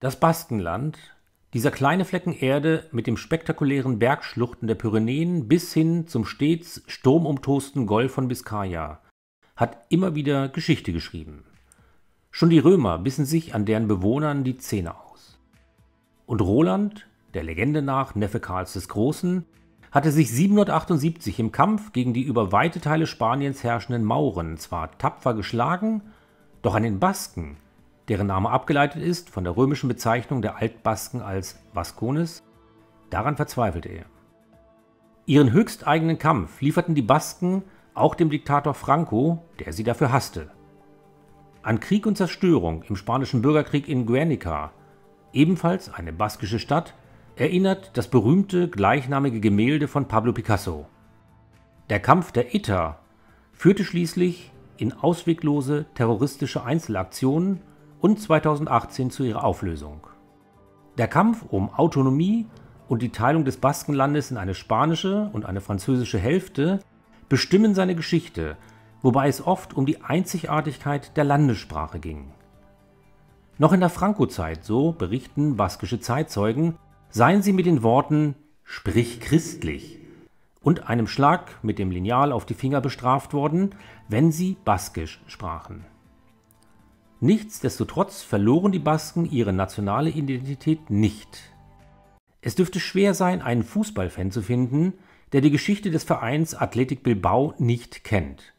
Das Baskenland, dieser kleine Flecken Erde mit dem spektakulären Bergschluchten der Pyrenäen bis hin zum stets sturmumtosten Golf von Biskaya, hat immer wieder Geschichte geschrieben. Schon die Römer bissen sich an deren Bewohnern die Zähne aus. Und Roland, der Legende nach Neffe Karls des Großen, hatte sich 778 im Kampf gegen die über weite Teile Spaniens herrschenden Mauren zwar tapfer geschlagen, doch an den Basken deren Name abgeleitet ist von der römischen Bezeichnung der Altbasken als Vascones, daran verzweifelte er. Ihren höchsteigenen Kampf lieferten die Basken auch dem Diktator Franco, der sie dafür hasste. An Krieg und Zerstörung im spanischen Bürgerkrieg in Guernica, ebenfalls eine baskische Stadt, erinnert das berühmte gleichnamige Gemälde von Pablo Picasso. Der Kampf der Eta führte schließlich in ausweglose terroristische Einzelaktionen und 2018 zu ihrer Auflösung. Der Kampf um Autonomie und die Teilung des Baskenlandes in eine spanische und eine französische Hälfte bestimmen seine Geschichte, wobei es oft um die Einzigartigkeit der Landessprache ging. Noch in der Franco-Zeit, so berichten baskische Zeitzeugen, seien sie mit den Worten Sprich christlich und einem Schlag mit dem Lineal auf die Finger bestraft worden, wenn sie baskisch sprachen. Nichtsdestotrotz verloren die Basken ihre nationale Identität nicht. Es dürfte schwer sein, einen Fußballfan zu finden, der die Geschichte des Vereins Athletic Bilbao nicht kennt.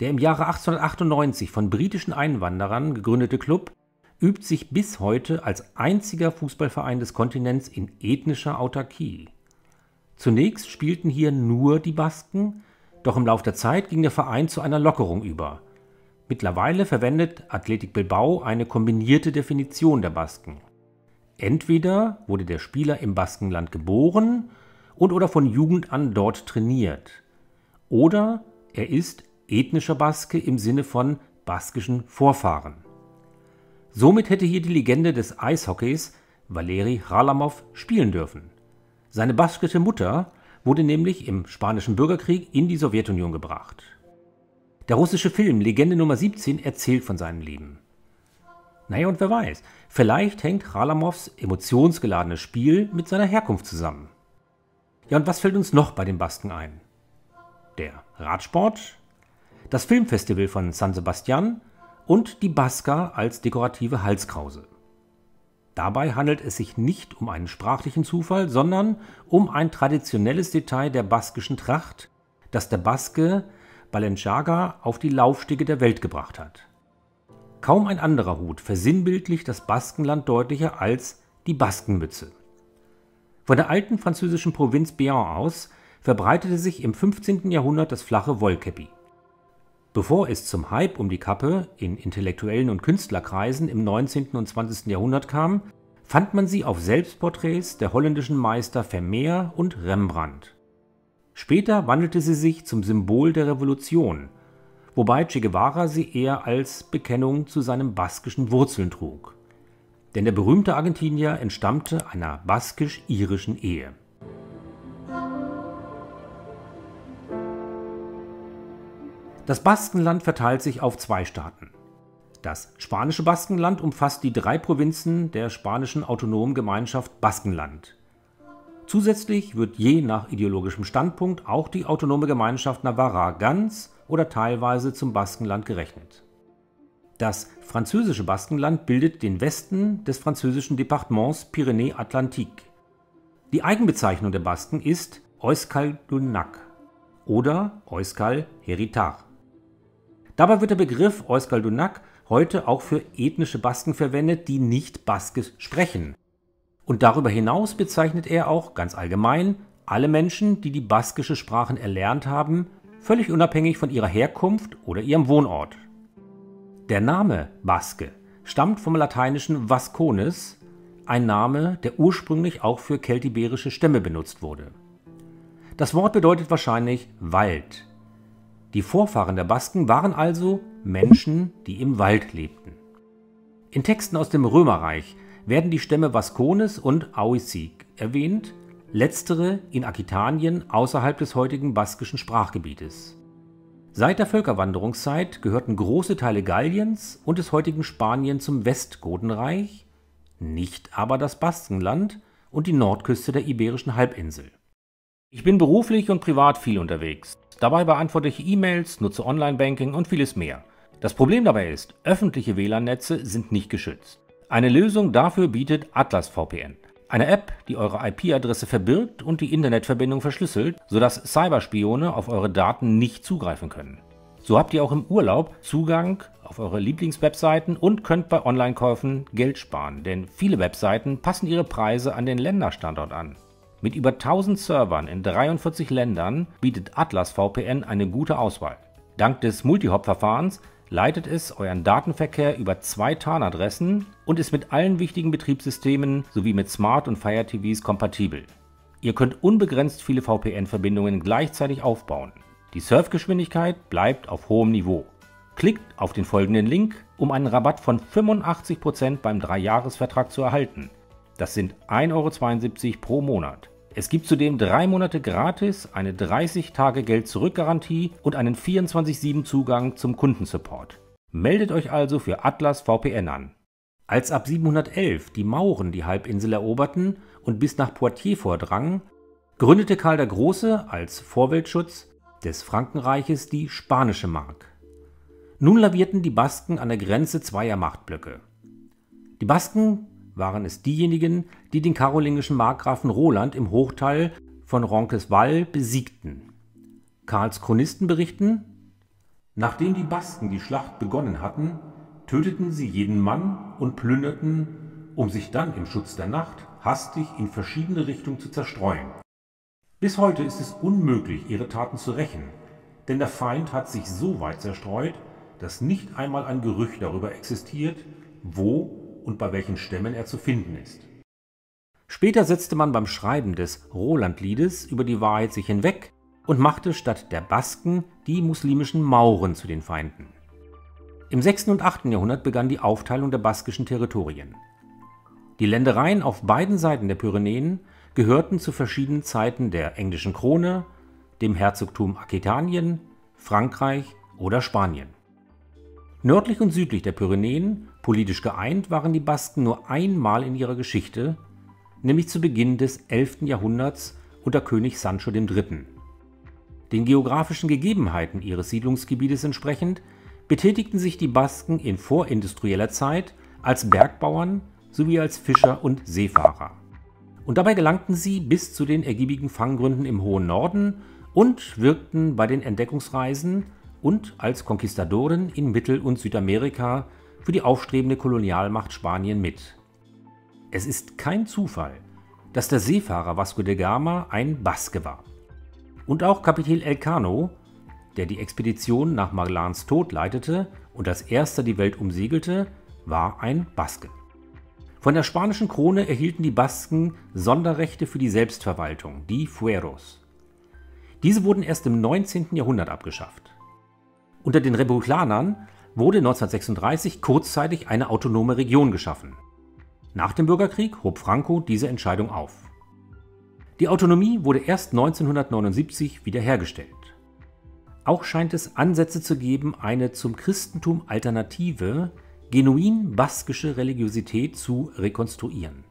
Der im Jahre 1898 von britischen Einwanderern gegründete Club übt sich bis heute als einziger Fußballverein des Kontinents in ethnischer Autarkie. Zunächst spielten hier nur die Basken, doch im Laufe der Zeit ging der Verein zu einer Lockerung über – Mittlerweile verwendet Athletic Bilbao eine kombinierte Definition der Basken. Entweder wurde der Spieler im Baskenland geboren und/oder von Jugend an dort trainiert, oder er ist ethnischer Baske im Sinne von baskischen Vorfahren. Somit hätte hier die Legende des Eishockeys Valeri Hralamov spielen dürfen. Seine baskische Mutter wurde nämlich im Spanischen Bürgerkrieg in die Sowjetunion gebracht der russische Film Legende Nummer 17 erzählt von seinem Leben. Naja, und wer weiß, vielleicht hängt Khalamovs emotionsgeladenes Spiel mit seiner Herkunft zusammen. Ja, und was fällt uns noch bei den Basken ein? Der Radsport, das Filmfestival von San Sebastian und die Baska als dekorative Halskrause. Dabei handelt es sich nicht um einen sprachlichen Zufall, sondern um ein traditionelles Detail der baskischen Tracht, das der Baske Balenciaga auf die Laufstege der Welt gebracht hat. Kaum ein anderer Hut versinnbildlicht das Baskenland deutlicher als die Baskenmütze. Von der alten französischen Provinz Béarn aus verbreitete sich im 15. Jahrhundert das flache Wollkäppi. Bevor es zum Hype um die Kappe in intellektuellen und Künstlerkreisen im 19. und 20. Jahrhundert kam, fand man sie auf Selbstporträts der holländischen Meister Vermeer und Rembrandt. Später wandelte sie sich zum Symbol der Revolution, wobei Che Guevara sie eher als Bekennung zu seinen baskischen Wurzeln trug. Denn der berühmte Argentinier entstammte einer baskisch-irischen Ehe. Das Baskenland verteilt sich auf zwei Staaten. Das spanische Baskenland umfasst die drei Provinzen der spanischen autonomen Gemeinschaft Baskenland Zusätzlich wird je nach ideologischem Standpunkt auch die autonome Gemeinschaft Navarra ganz oder teilweise zum Baskenland gerechnet. Das französische Baskenland bildet den Westen des französischen Departements Pyrénées-Atlantique. Die Eigenbezeichnung der Basken ist Euskal Dunak oder Euskal Heritar. Dabei wird der Begriff Euskal Dunak heute auch für ethnische Basken verwendet, die nicht Baskisch sprechen und darüber hinaus bezeichnet er auch ganz allgemein alle Menschen, die die baskische Sprachen erlernt haben, völlig unabhängig von ihrer Herkunft oder ihrem Wohnort. Der Name Baske stammt vom lateinischen Vascones, ein Name, der ursprünglich auch für keltiberische Stämme benutzt wurde. Das Wort bedeutet wahrscheinlich Wald. Die Vorfahren der Basken waren also Menschen, die im Wald lebten. In Texten aus dem Römerreich werden die Stämme Vascones und Auisig erwähnt, letztere in Aquitanien außerhalb des heutigen baskischen Sprachgebietes. Seit der Völkerwanderungszeit gehörten große Teile Galliens und des heutigen Spanien zum Westgotenreich, nicht aber das Baskenland und die Nordküste der Iberischen Halbinsel. Ich bin beruflich und privat viel unterwegs. Dabei beantworte ich E-Mails, nutze Online-Banking und vieles mehr. Das Problem dabei ist, öffentliche WLAN-Netze sind nicht geschützt. Eine Lösung dafür bietet Atlas VPN. Eine App, die eure IP-Adresse verbirgt und die Internetverbindung verschlüsselt, sodass Cyberspione auf eure Daten nicht zugreifen können. So habt ihr auch im Urlaub Zugang auf eure Lieblingswebseiten und könnt bei Online-Käufen Geld sparen, denn viele Webseiten passen ihre Preise an den Länderstandort an. Mit über 1000 Servern in 43 Ländern bietet Atlas VPN eine gute Auswahl. Dank des Multihop-Verfahrens leitet es euren Datenverkehr über zwei Tarnadressen und ist mit allen wichtigen Betriebssystemen sowie mit Smart- und Fire TVs kompatibel. Ihr könnt unbegrenzt viele VPN-Verbindungen gleichzeitig aufbauen. Die Surfgeschwindigkeit bleibt auf hohem Niveau. Klickt auf den folgenden Link, um einen Rabatt von 85% beim 3-Jahres-Vertrag zu erhalten. Das sind 1,72 Euro pro Monat. Es gibt zudem drei Monate gratis, eine 30-Tage-Geld-Zurück-Garantie und einen 24-7-Zugang zum Kundensupport. Meldet euch also für Atlas VPN an. Als ab 711 die Mauren die Halbinsel eroberten und bis nach Poitiers vordrangen, gründete Karl der Große als Vorweltschutz des Frankenreiches die spanische Mark. Nun lavierten die Basken an der Grenze zweier Machtblöcke. Die Basken waren es diejenigen, die den karolingischen Markgrafen Roland im Hochtal von Roncesvalles besiegten. Karls Chronisten berichten, nachdem die Basken die Schlacht begonnen hatten, töteten sie jeden Mann und plünderten, um sich dann im Schutz der Nacht hastig in verschiedene Richtungen zu zerstreuen. Bis heute ist es unmöglich, ihre Taten zu rächen, denn der Feind hat sich so weit zerstreut, dass nicht einmal ein Gerücht darüber existiert, wo und bei welchen Stämmen er zu finden ist. Später setzte man beim Schreiben des Rolandliedes über die Wahrheit sich hinweg und machte statt der Basken die muslimischen Mauren zu den Feinden. Im 6. und 8. Jahrhundert begann die Aufteilung der baskischen Territorien. Die Ländereien auf beiden Seiten der Pyrenäen gehörten zu verschiedenen Zeiten der englischen Krone, dem Herzogtum Aquitanien, Frankreich oder Spanien. Nördlich und südlich der Pyrenäen, politisch geeint, waren die Basken nur einmal in ihrer Geschichte, nämlich zu Beginn des 11. Jahrhunderts unter König Sancho III. Den geografischen Gegebenheiten ihres Siedlungsgebietes entsprechend betätigten sich die Basken in vorindustrieller Zeit als Bergbauern sowie als Fischer und Seefahrer. Und dabei gelangten sie bis zu den ergiebigen Fanggründen im hohen Norden und wirkten bei den Entdeckungsreisen und als Konquistadoren in Mittel- und Südamerika für die aufstrebende Kolonialmacht Spanien mit. Es ist kein Zufall, dass der Seefahrer Vasco de Gama ein Baske war. Und auch Kapitel Elcano, der die Expedition nach Magellans Tod leitete und als erster die Welt umsegelte, war ein Baske. Von der spanischen Krone erhielten die Basken Sonderrechte für die Selbstverwaltung, die Fueros. Diese wurden erst im 19. Jahrhundert abgeschafft. Unter den Republikanern wurde 1936 kurzzeitig eine autonome Region geschaffen. Nach dem Bürgerkrieg hob Franco diese Entscheidung auf. Die Autonomie wurde erst 1979 wiederhergestellt. Auch scheint es Ansätze zu geben, eine zum Christentum alternative, genuin baskische Religiosität zu rekonstruieren.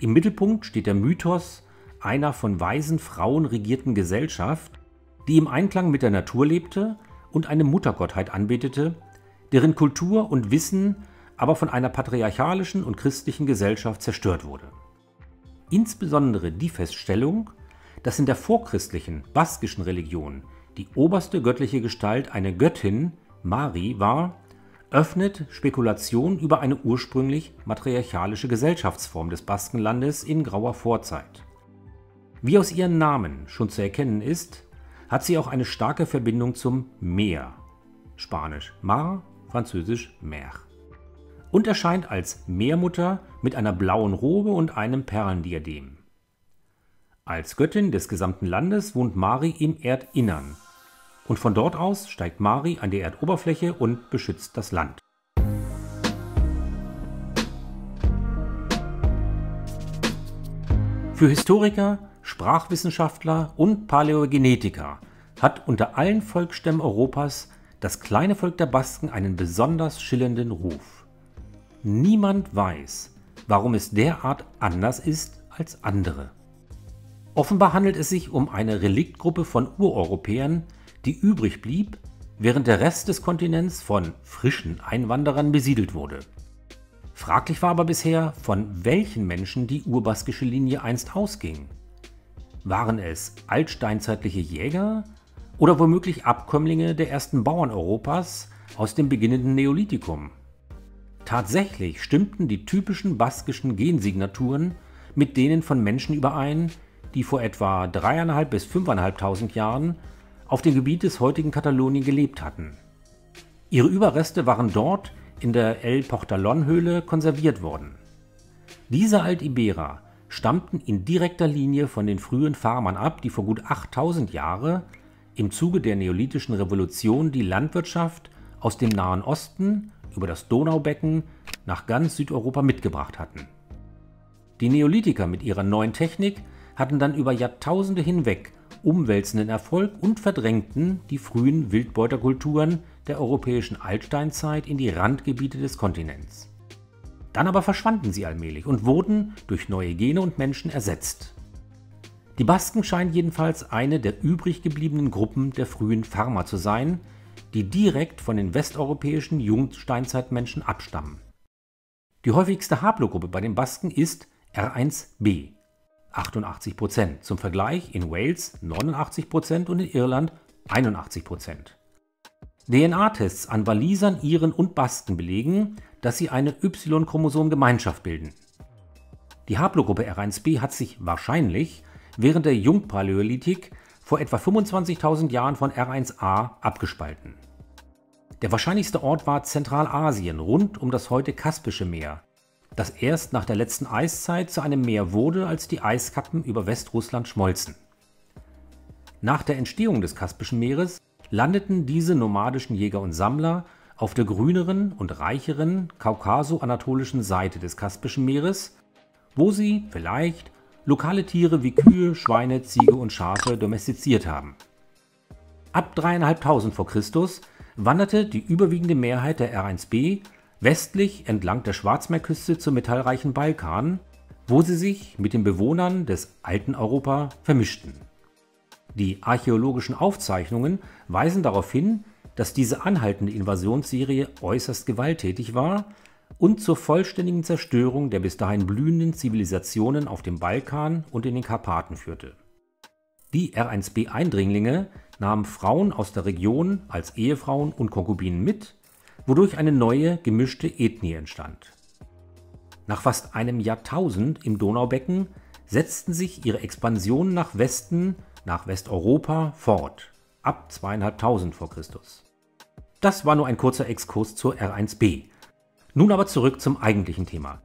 Im Mittelpunkt steht der Mythos einer von weisen Frauen regierten Gesellschaft, die im Einklang mit der Natur lebte und eine Muttergottheit anbetete, deren Kultur und Wissen aber von einer patriarchalischen und christlichen Gesellschaft zerstört wurde. Insbesondere die Feststellung, dass in der vorchristlichen baskischen Religion die oberste göttliche Gestalt eine Göttin, Mari, war, öffnet Spekulation über eine ursprünglich matriarchalische Gesellschaftsform des Baskenlandes in grauer Vorzeit. Wie aus ihrem Namen schon zu erkennen ist, hat sie auch eine starke Verbindung zum Meer, Spanisch Mar, Französisch Mer, und erscheint als Meermutter mit einer blauen Robe und einem Perlendiadem. Als Göttin des gesamten Landes wohnt Mari im Erdinnern, und von dort aus steigt Mari an die Erdoberfläche und beschützt das Land. Für Historiker Sprachwissenschaftler und Paläogenetiker hat unter allen Volksstämmen Europas das kleine Volk der Basken einen besonders schillernden Ruf. Niemand weiß, warum es derart anders ist als andere. Offenbar handelt es sich um eine Reliktgruppe von Ureuropäern, die übrig blieb, während der Rest des Kontinents von frischen Einwanderern besiedelt wurde. Fraglich war aber bisher, von welchen Menschen die urbaskische Linie einst ausging. Waren es altsteinzeitliche Jäger oder womöglich Abkömmlinge der ersten Bauern Europas aus dem beginnenden Neolithikum? Tatsächlich stimmten die typischen baskischen Gensignaturen mit denen von Menschen überein, die vor etwa dreieinhalb bis fünfeinhalbtausend Jahren auf dem Gebiet des heutigen Katalonien gelebt hatten. Ihre Überreste waren dort in der El Portalon-Höhle konserviert worden. Diese Altiberer stammten in direkter Linie von den frühen Farmern ab, die vor gut 8000 Jahren im Zuge der neolithischen Revolution die Landwirtschaft aus dem Nahen Osten über das Donaubecken nach ganz Südeuropa mitgebracht hatten. Die Neolithiker mit ihrer neuen Technik hatten dann über Jahrtausende hinweg umwälzenden Erfolg und verdrängten die frühen Wildbeuterkulturen der europäischen Altsteinzeit in die Randgebiete des Kontinents. Dann aber verschwanden sie allmählich und wurden durch neue Gene und Menschen ersetzt. Die Basken scheinen jedenfalls eine der übrig gebliebenen Gruppen der frühen Farmer zu sein, die direkt von den westeuropäischen Jungsteinzeitmenschen abstammen. Die häufigste Haplogruppe bei den Basken ist R1b 88%, zum Vergleich in Wales 89% und in Irland 81%. DNA-Tests an Walisern, Iren und Basken belegen, dass sie eine Y-Chromosom-Gemeinschaft bilden. Die Haplogruppe R1b hat sich wahrscheinlich während der Jungpaläolithik vor etwa 25.000 Jahren von R1a abgespalten. Der wahrscheinlichste Ort war Zentralasien rund um das heute Kaspische Meer, das erst nach der letzten Eiszeit zu einem Meer wurde, als die Eiskappen über Westrussland schmolzen. Nach der Entstehung des Kaspischen Meeres landeten diese nomadischen Jäger und Sammler auf der grüneren und reicheren kaukaso-anatolischen Seite des Kaspischen Meeres, wo sie vielleicht lokale Tiere wie Kühe, Schweine, Ziege und Schafe domestiziert haben. Ab 3500 v. Chr. wanderte die überwiegende Mehrheit der R1b westlich entlang der Schwarzmeerküste zum metallreichen Balkan, wo sie sich mit den Bewohnern des alten Europa vermischten. Die archäologischen Aufzeichnungen weisen darauf hin, dass diese anhaltende Invasionsserie äußerst gewalttätig war und zur vollständigen Zerstörung der bis dahin blühenden Zivilisationen auf dem Balkan und in den Karpaten führte. Die R1b-Eindringlinge nahmen Frauen aus der Region als Ehefrauen und Konkubinen mit wodurch eine neue gemischte Ethnie entstand. Nach fast einem Jahrtausend im Donaubecken setzten sich ihre Expansionen nach Westen, nach Westeuropa fort, ab 2500 v. Chr. Das war nur ein kurzer Exkurs zur R1b. Nun aber zurück zum eigentlichen Thema.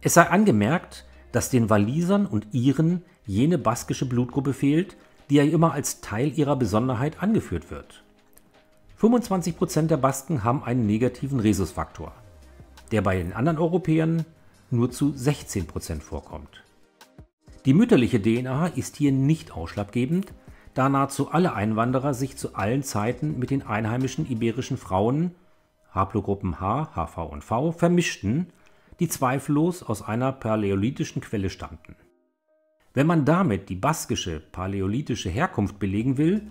Es sei angemerkt, dass den Walisern und Iren jene baskische Blutgruppe fehlt, die ja immer als Teil ihrer Besonderheit angeführt wird. 25% der Basken haben einen negativen Rhesusfaktor, der bei den anderen Europäern nur zu 16% vorkommt. Die mütterliche DNA ist hier nicht ausschlaggebend, da nahezu alle Einwanderer sich zu allen Zeiten mit den einheimischen iberischen Frauen Haplogruppen H, HV und V vermischten, die zweifellos aus einer paläolithischen Quelle stammten. Wenn man damit die baskische paläolithische Herkunft belegen will,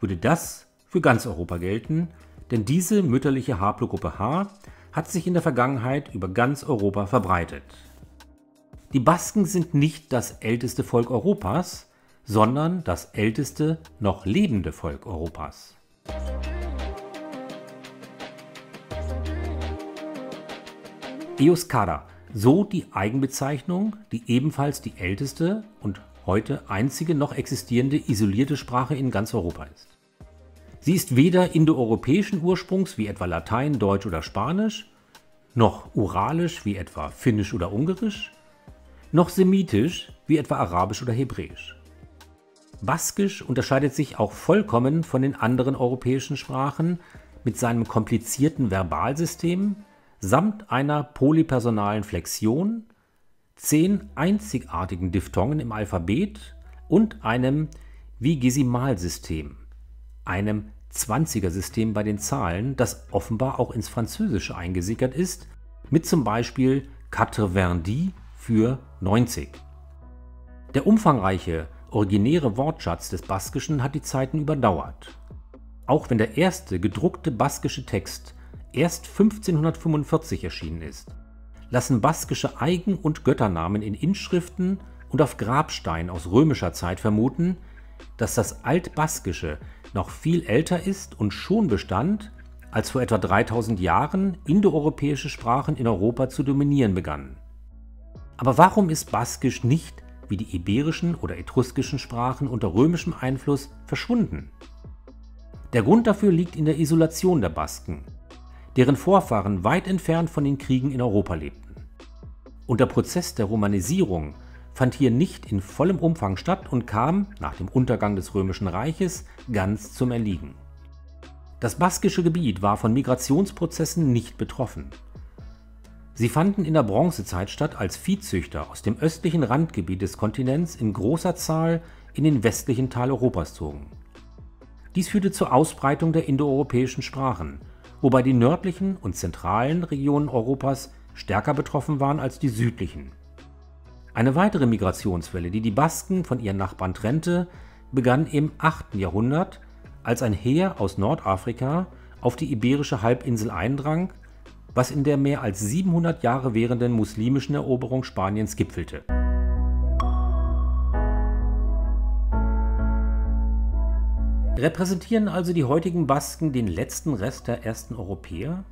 würde das für ganz Europa gelten, denn diese mütterliche Haplogruppe H hat sich in der Vergangenheit über ganz Europa verbreitet. Die Basken sind nicht das älteste Volk Europas, sondern das älteste noch lebende Volk Europas. Euskara, so die Eigenbezeichnung, die ebenfalls die älteste und heute einzige noch existierende isolierte Sprache in ganz Europa ist. Sie ist weder indoeuropäischen Ursprungs wie etwa Latein, Deutsch oder Spanisch, noch uralisch wie etwa Finnisch oder Ungarisch, noch semitisch wie etwa Arabisch oder Hebräisch. Baskisch unterscheidet sich auch vollkommen von den anderen europäischen Sprachen mit seinem komplizierten Verbalsystem samt einer polypersonalen Flexion, zehn einzigartigen Diphthongen im Alphabet und einem Vigesimalsystem, einem 20er-System bei den Zahlen, das offenbar auch ins Französische eingesickert ist, mit zum Beispiel quatre-vingt-dix für 90. Der umfangreiche, originäre Wortschatz des Baskischen hat die Zeiten überdauert. Auch wenn der erste gedruckte baskische Text erst 1545 erschienen ist, lassen baskische Eigen- und Götternamen in Inschriften und auf Grabsteinen aus römischer Zeit vermuten, dass das Altbaskische noch viel älter ist und schon bestand, als vor etwa 3000 Jahren indoeuropäische Sprachen in Europa zu dominieren begannen. Aber warum ist Baskisch nicht, wie die iberischen oder etruskischen Sprachen unter römischem Einfluss, verschwunden? Der Grund dafür liegt in der Isolation der Basken, deren Vorfahren weit entfernt von den Kriegen in Europa lebten. Und der Prozess der Romanisierung fand hier nicht in vollem Umfang statt und kam, nach dem Untergang des Römischen Reiches, ganz zum Erliegen. Das baskische Gebiet war von Migrationsprozessen nicht betroffen. Sie fanden in der Bronzezeit statt, als Viehzüchter aus dem östlichen Randgebiet des Kontinents in großer Zahl in den westlichen Teil Europas zogen. Dies führte zur Ausbreitung der indoeuropäischen Sprachen, wobei die nördlichen und zentralen Regionen Europas stärker betroffen waren als die südlichen. Eine weitere Migrationswelle, die die Basken von ihren Nachbarn trennte, begann im 8. Jahrhundert, als ein Heer aus Nordafrika auf die iberische Halbinsel eindrang, was in der mehr als 700 Jahre währenden muslimischen Eroberung Spaniens gipfelte Repräsentieren also die heutigen Basken den letzten Rest der ersten Europäer?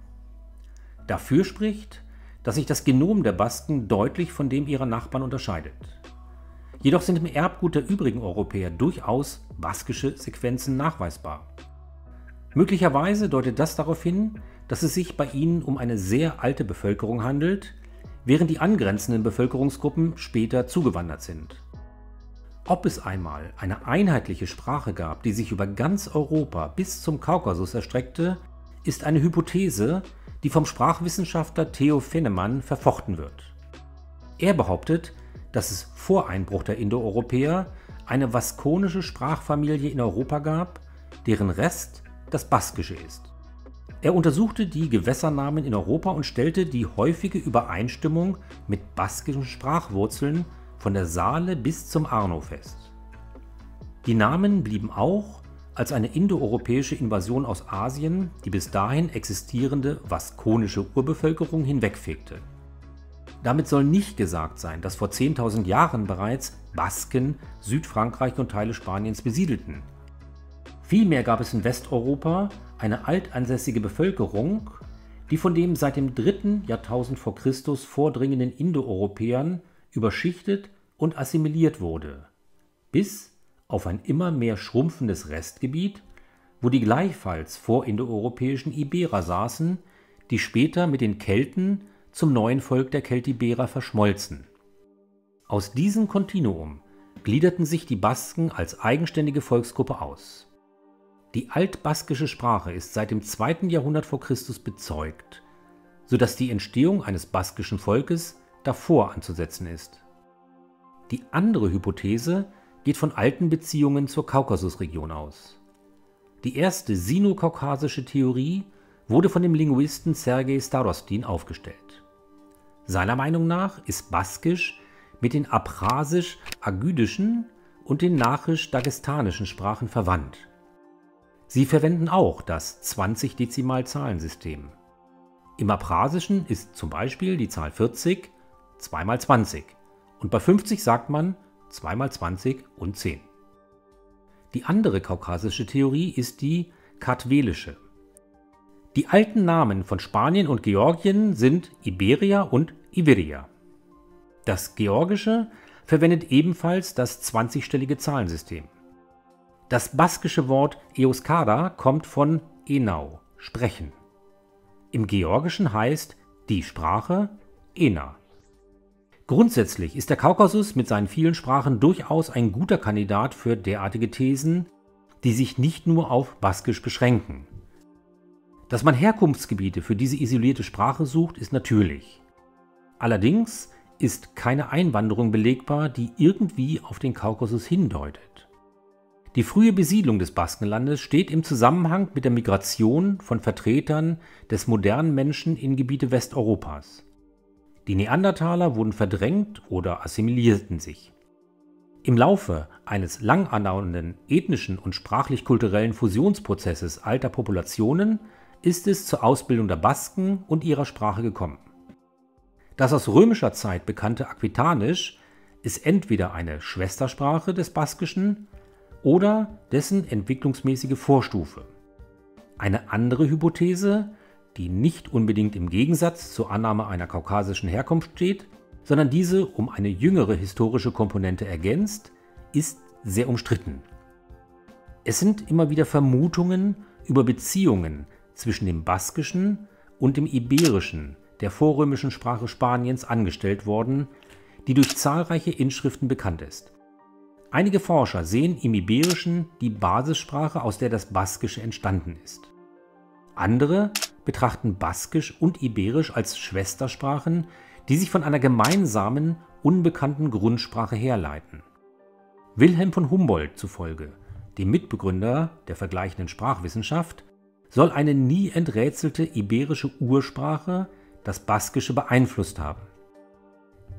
Dafür spricht, dass sich das Genom der Basken deutlich von dem ihrer Nachbarn unterscheidet. Jedoch sind im Erbgut der übrigen Europäer durchaus baskische Sequenzen nachweisbar. Möglicherweise deutet das darauf hin, dass es sich bei ihnen um eine sehr alte Bevölkerung handelt, während die angrenzenden Bevölkerungsgruppen später zugewandert sind. Ob es einmal eine einheitliche Sprache gab, die sich über ganz Europa bis zum Kaukasus erstreckte, ist eine Hypothese, die vom Sprachwissenschaftler Theo Fennemann verfochten wird. Er behauptet, dass es vor Einbruch der Indoeuropäer eine vaskonische Sprachfamilie in Europa gab, deren Rest das Baskische ist. Er untersuchte die Gewässernamen in Europa und stellte die häufige Übereinstimmung mit baskischen Sprachwurzeln von der Saale bis zum Arno fest. Die Namen blieben auch, als eine indoeuropäische Invasion aus Asien die bis dahin existierende vaskonische Urbevölkerung hinwegfegte. Damit soll nicht gesagt sein, dass vor 10.000 Jahren bereits Basken Südfrankreich und Teile Spaniens besiedelten. Vielmehr gab es in Westeuropa eine altansässige Bevölkerung, die von dem seit dem dritten Jahrtausend vor Christus vordringenden Indoeuropäern überschichtet und assimiliert wurde, bis auf ein immer mehr schrumpfendes Restgebiet, wo die gleichfalls vorindoeuropäischen Iberer saßen, die später mit den Kelten zum neuen Volk der Keltiberer verschmolzen. Aus diesem Kontinuum gliederten sich die Basken als eigenständige Volksgruppe aus. Die altbaskische Sprache ist seit dem 2. Jahrhundert vor Christus bezeugt, so dass die Entstehung eines baskischen Volkes davor anzusetzen ist. Die andere Hypothese geht von alten Beziehungen zur Kaukasusregion aus. Die erste sino-kaukasische Theorie wurde von dem Linguisten Sergei Starostin aufgestellt. Seiner Meinung nach ist Baskisch mit den abrasisch-agüdischen und den nachisch-dagestanischen Sprachen verwandt. Sie verwenden auch das 20-Dezimal-Zahlensystem. Im Abrasischen ist zum Beispiel die Zahl 40 2 mal 20 und bei 50 sagt man 2 mal 20 und 10. Die andere kaukasische Theorie ist die kartwelische. Die alten Namen von Spanien und Georgien sind Iberia und Iberia. Das Georgische verwendet ebenfalls das 20-stellige Zahlensystem. Das baskische Wort Euskara kommt von Enau, sprechen. Im Georgischen heißt die Sprache Ena. Grundsätzlich ist der Kaukasus mit seinen vielen Sprachen durchaus ein guter Kandidat für derartige Thesen, die sich nicht nur auf Baskisch beschränken. Dass man Herkunftsgebiete für diese isolierte Sprache sucht, ist natürlich. Allerdings ist keine Einwanderung belegbar, die irgendwie auf den Kaukasus hindeutet. Die frühe Besiedlung des Baskenlandes steht im Zusammenhang mit der Migration von Vertretern des modernen Menschen in Gebiete Westeuropas. Die Neandertaler wurden verdrängt oder assimilierten sich. Im Laufe eines lang andauernden ethnischen und sprachlich-kulturellen Fusionsprozesses alter Populationen ist es zur Ausbildung der Basken und ihrer Sprache gekommen. Das aus römischer Zeit bekannte Aquitanisch ist entweder eine Schwestersprache des Baskischen oder dessen entwicklungsmäßige Vorstufe. Eine andere Hypothese, die nicht unbedingt im Gegensatz zur Annahme einer kaukasischen Herkunft steht, sondern diese um eine jüngere historische Komponente ergänzt, ist sehr umstritten. Es sind immer wieder Vermutungen über Beziehungen zwischen dem Baskischen und dem Iberischen, der vorrömischen Sprache Spaniens, angestellt worden, die durch zahlreiche Inschriften bekannt ist. Einige Forscher sehen im Iberischen die Basissprache, aus der das Baskische entstanden ist. Andere betrachten Baskisch und Iberisch als Schwestersprachen, die sich von einer gemeinsamen, unbekannten Grundsprache herleiten. Wilhelm von Humboldt zufolge, dem Mitbegründer der vergleichenden Sprachwissenschaft, soll eine nie enträtselte iberische Ursprache das Baskische beeinflusst haben.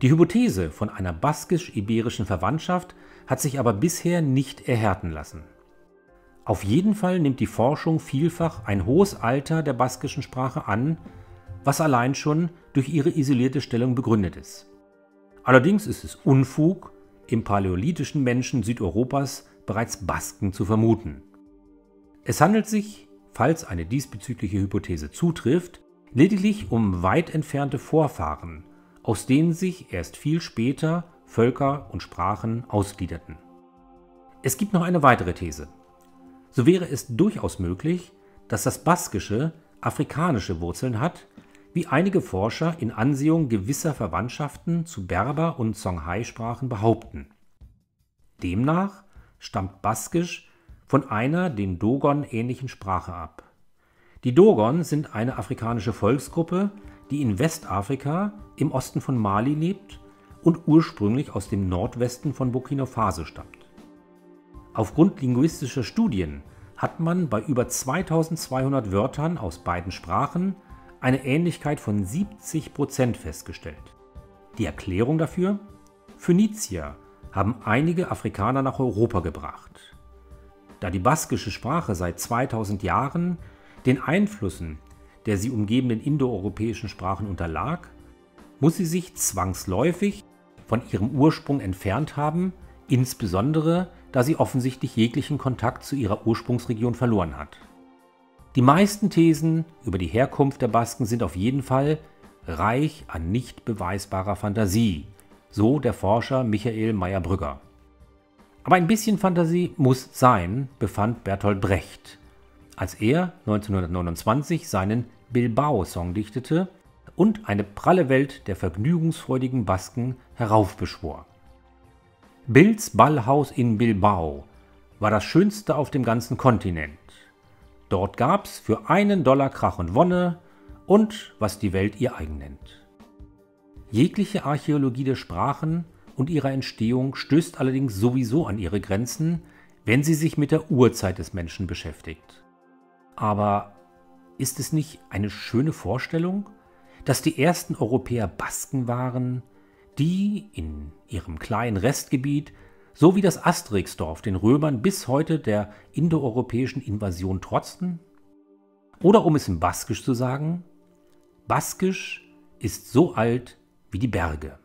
Die Hypothese von einer baskisch-iberischen Verwandtschaft hat sich aber bisher nicht erhärten lassen. Auf jeden Fall nimmt die Forschung vielfach ein hohes Alter der baskischen Sprache an, was allein schon durch ihre isolierte Stellung begründet ist. Allerdings ist es Unfug, im paläolithischen Menschen Südeuropas bereits Basken zu vermuten. Es handelt sich, falls eine diesbezügliche Hypothese zutrifft, lediglich um weit entfernte Vorfahren, aus denen sich erst viel später Völker und Sprachen ausgliederten. Es gibt noch eine weitere These. So wäre es durchaus möglich, dass das Baskische afrikanische Wurzeln hat, wie einige Forscher in Ansehung gewisser Verwandtschaften zu Berber- und Songhai-Sprachen behaupten. Demnach stammt Baskisch von einer den Dogon ähnlichen Sprache ab. Die Dogon sind eine afrikanische Volksgruppe, die in Westafrika im Osten von Mali lebt und ursprünglich aus dem Nordwesten von Burkina Faso stammt. Aufgrund linguistischer Studien hat man bei über 2200 Wörtern aus beiden Sprachen eine Ähnlichkeit von 70 Prozent festgestellt. Die Erklärung dafür? Phönizier haben einige Afrikaner nach Europa gebracht. Da die baskische Sprache seit 2000 Jahren den Einflüssen der sie umgebenden indoeuropäischen Sprachen unterlag, muss sie sich zwangsläufig von ihrem Ursprung entfernt haben, insbesondere da sie offensichtlich jeglichen Kontakt zu ihrer Ursprungsregion verloren hat. Die meisten Thesen über die Herkunft der Basken sind auf jeden Fall reich an nicht beweisbarer Fantasie, so der Forscher Michael Meyer-Brügger. Aber ein bisschen Fantasie muss sein, befand Bertolt Brecht, als er 1929 seinen Bilbao-Song dichtete und eine pralle Welt der vergnügungsfreudigen Basken heraufbeschwor. Bills Ballhaus in Bilbao war das schönste auf dem ganzen Kontinent. Dort gab's für einen Dollar Krach und Wonne und was die Welt ihr eigen nennt. Jegliche Archäologie der Sprachen und ihrer Entstehung stößt allerdings sowieso an ihre Grenzen, wenn sie sich mit der Urzeit des Menschen beschäftigt. Aber ist es nicht eine schöne Vorstellung, dass die ersten Europäer Basken waren, die in ihrem kleinen Restgebiet so wie das Asterixdorf den Römern bis heute der indoeuropäischen Invasion trotzten? Oder um es im Baskisch zu sagen, Baskisch ist so alt wie die Berge.